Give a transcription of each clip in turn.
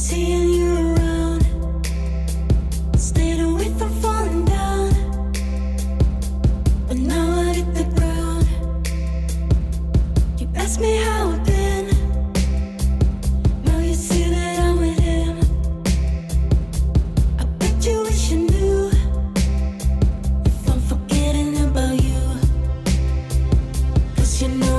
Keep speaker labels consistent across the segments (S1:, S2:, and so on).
S1: seeing you around. Stayed away from falling down, but now I hit the ground. You me how I've been. Now you see that I'm with him. I bet you wish you knew if I'm forgetting about you know.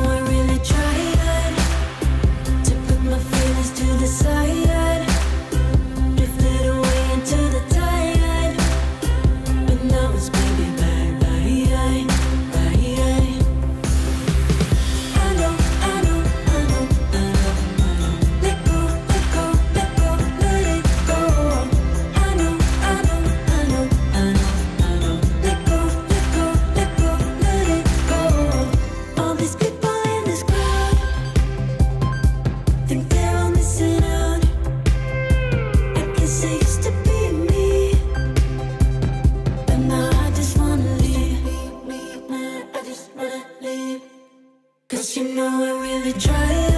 S1: Just wanna leave. Cause you know I really tried